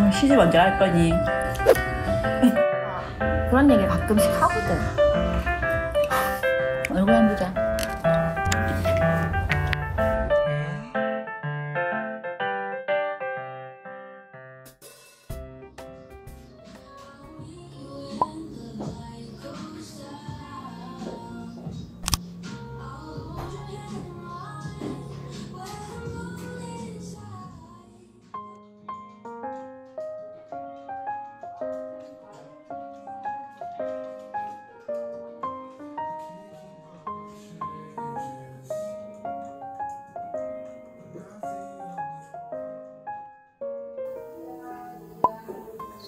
음, 시집 언제 할 거니? 그런 얘기 가끔씩 하거든. 얼굴 한번 보자.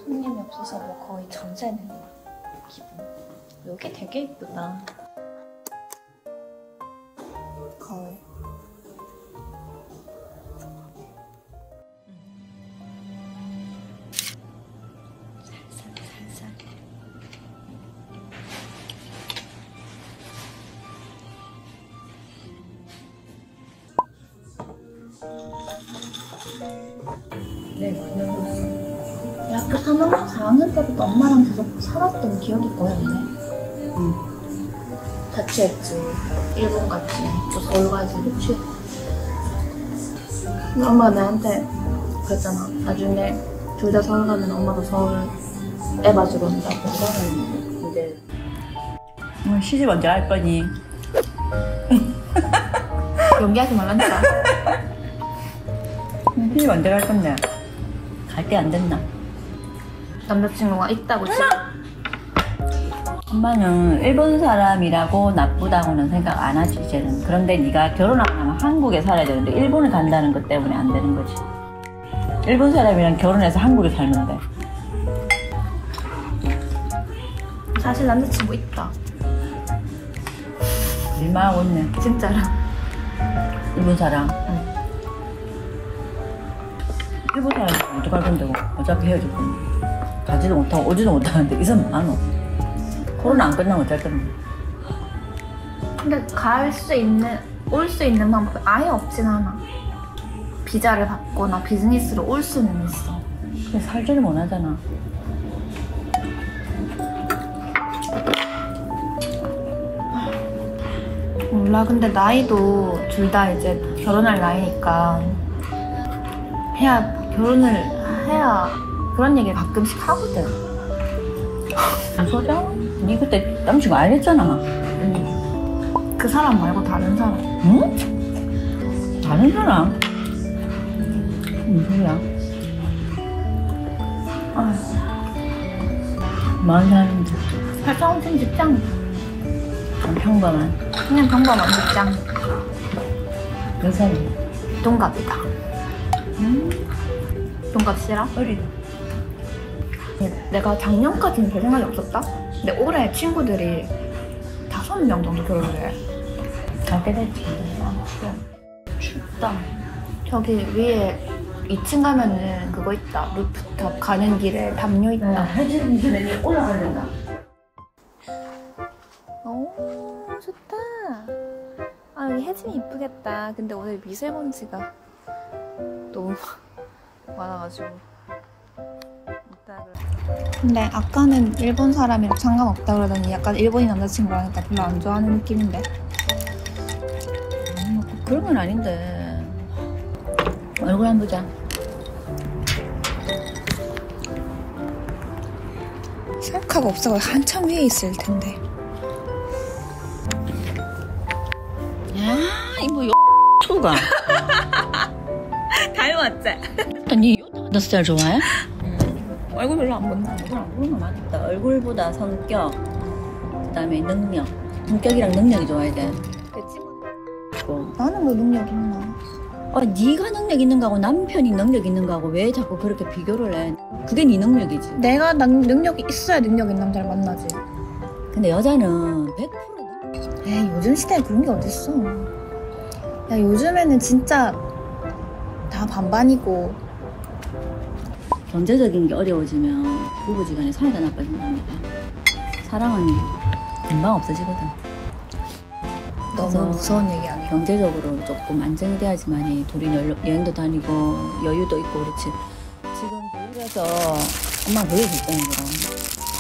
손님이 없어서 뭐 거의 전세는 기분. 여기 되게 예쁘다. 대학교 3학년, 4학년 때부터 엄마랑 계속 살았던 기억이 거의 없네. 응. 자취했지. 일본 갔지. 또 서울 가지. 그치? 엄마가 나한테 그랬잖아. 나중에 둘 다 서울 가면 엄마도 서울 애 봐주러 온다고. 그거는 이제 음, 시집 언제 할 거니? 연기하지 말란다. 음, 시집 언제 갈 건데? 갈 때 안 됐나? 남자친구가 있다고 지금. 엄마는 일본 사람이라고 나쁘다고는 생각 안 하지 이제는 그런데 네가 결혼하면 한국에 살아야 되는데 일본을 간다는 것 때문에 안 되는 거지 일본 사람이랑 결혼해서 한국에 살면 돼 사실 남자친구 있다. 일마하고 있네 진짜로. 일본 사람 응. 일본 사람 어떡할 건데 어차피 헤어질 건데 가지도 못하고 오지도 못하는데 이사람 많어 코로나 안 끝나면 어쩔 건데 근데 갈 수 있는, 올 수 있는 방법이 아예 없진 않아. 비자를 받거나 비즈니스로 올 수는 있어. 근데 살지를 못하잖아 몰라 근데 나이도 둘 다 이제 결혼할 나이니까 해야 결혼을 해야 그런 얘기 가끔씩 하거든 소장? 니 그때 남친구 알겠잖아 그 사람 말고 다른 사람 응? 다른 사람? 무슨 소리야? 아, 많은 사람인데 살짝없는 직장 좀 평범한 그냥 평범한 직장 몇 살이야? 동갑이다 음, 동갑 싫어? 어리다 내가 작년까지는 별 생각이 없었다 근데 올해 친구들이 다섯 명 정도 결혼을 해 가게 됐지 춥다 저기 위에 2층 가면은 그거 있다 루프탑 가는 길에 담요 있다 해지는 김에 올라가려나? 오 좋다. 아 여기 혜진이 이쁘겠다. 근데 오늘 미세먼지가 너무 많아가지고. 근데 아까는 일본 사람이랑 상관없다 그러더니 약간 일본인 남자친구라니까 별로 안 좋아하는 느낌인데. 음, 꼭 그런 건 아닌데 얼굴 한번 보자 셀카가 없어서 한참 위에 있을 텐데. 야 이거 요 투가 닮았지? 아니 요타 스타일 좋아해? 얼굴 별로 안 본다. 얼굴 안 보는 거 맞겠다 얼굴보다 성격 그 다음에 능력 성격이랑 능력이 좋아야 돼 뭐. 나는 뭐 능력 있나? 아, 네가 능력 있는 거하고 남편이 능력 있는 거하고 왜 자꾸 그렇게 비교를 해? 그게 네 능력이지. 내가 난 능력이 있어야 능력 있는 남자를 만나지. 근데 여자는 100% 에이 요즘 시대에 그런 게 어딨어 야 요즘에는 진짜 다 반반이고 경제적인 게 어려워지면 부부지간에 사이가 나빠진답니다. 사랑은 금방 없어지거든. 너무 무서운 얘기 아니야 경제적으로 조금 안정이 돼야지만이 둘이 여- 여행도 다니고 여유도 있고 그렇지. 지금 그래서 엄마 그게 걱정이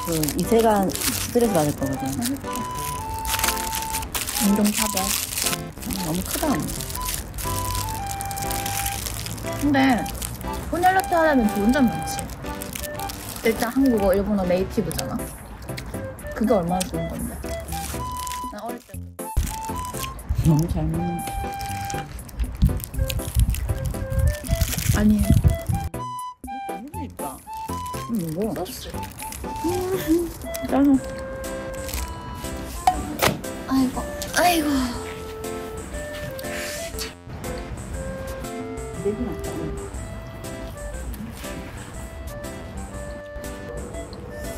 거그 이세가 스트레스 받을 거거든. 인종차별. 너무 크다. 근데 혼혈라테 하려면 좋은 점 많지. 일단 한국어, 일본어 네이티브잖아. 그게 얼마나 좋은 건데. 나 어릴 때 너무 잘 먹는다. 아니 너무 있다. 음, 뭐? 소스. 짜서. 아이고, 아이고. 내지 났다.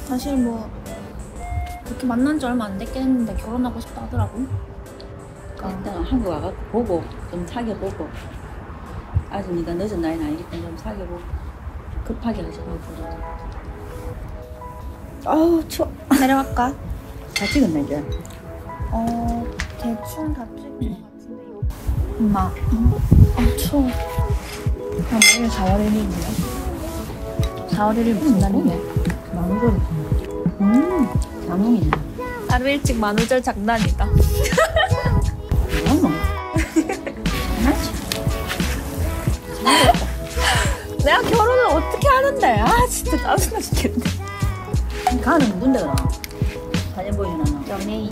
사실 뭐 그렇게 만난 지 얼마 안 됐긴 했는데 결혼하고 싶다 하더라고. 그러니까 일단 한국 와갖고 보고 좀 사귀어보고 아직 네가 늦은 나이는 아니기 때문에 좀 사귀어보고 급하게 하지 말고 아우 추워 내려갈까? 다 찍었네 이제 어 대충 다 찍은 것 같은데 요. 엄마, 아 추워. 그럼 내일 4월 1일이네. 4월 1일 무슨 날이네? 망고 음 자몽이네 하루 일찍 만우절 장난이다. 맞지? 내가 결혼을 어떻게 하는데? 아 진짜 짜증나 죽겠네. 가는 누군데 그럼 사진 보여주나 연예인.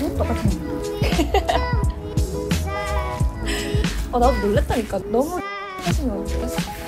너 똑같은 거 어 나도 놀랬다니까. 너무 하시면 어떡했어.